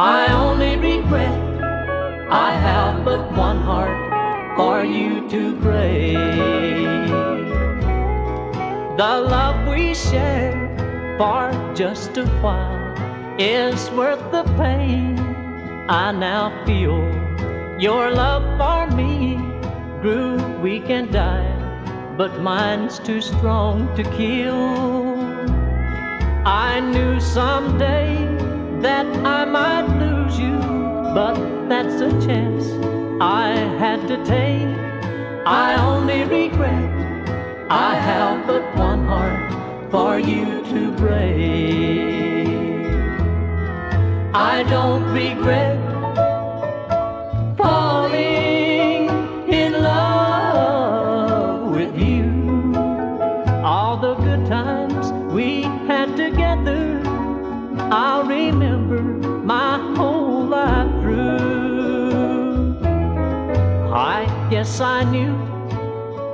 I only regret I have but one heart for you to break. The love we shared for just a while is worth the pain. I now feel your love for me grew weak and died, but mine's too strong to kill. I knew someday that I might but that's a chance I had to take. I only regret I have but one heart for you to break. I don't regret falling in love with you. All the good times we had together, I'll remember my whole I guess I knew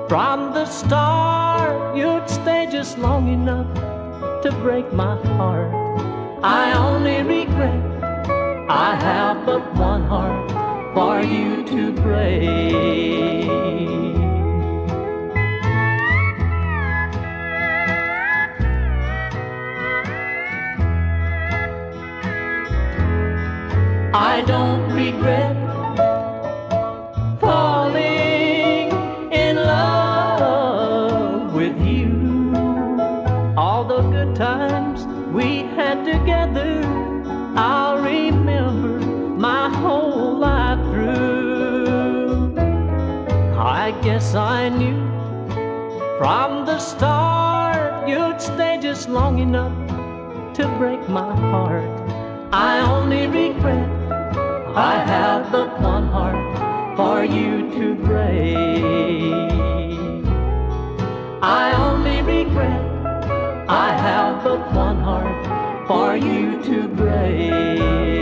from the start you'd stay just long enough to break my heart. I only regret I have but one heart for you to break. I don't regret times we had together, I'll remember my whole life through. I guess I knew from the start you'd stay just long enough to break my heart. I only regret I have but one heart for you to break. but one heart for you to break.